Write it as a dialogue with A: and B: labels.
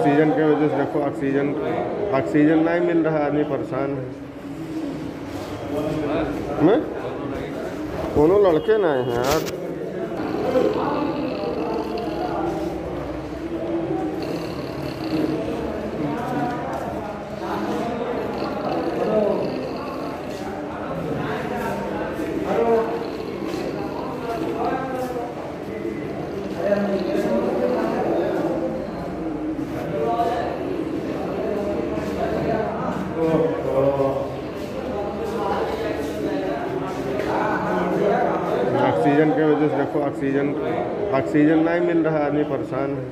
A: Oxygen के वजह से देखो, ऑक्सीजन ऑक्सीजन नहीं मिल रहा, आदमी परेशान है। मैं? कोनो लड़के नहीं हैं यार। ऑक्सीजन के वजह से देखो ऑक्सीजन ऑक्सीजन नहीं मिल रहा आदमी परेशान है।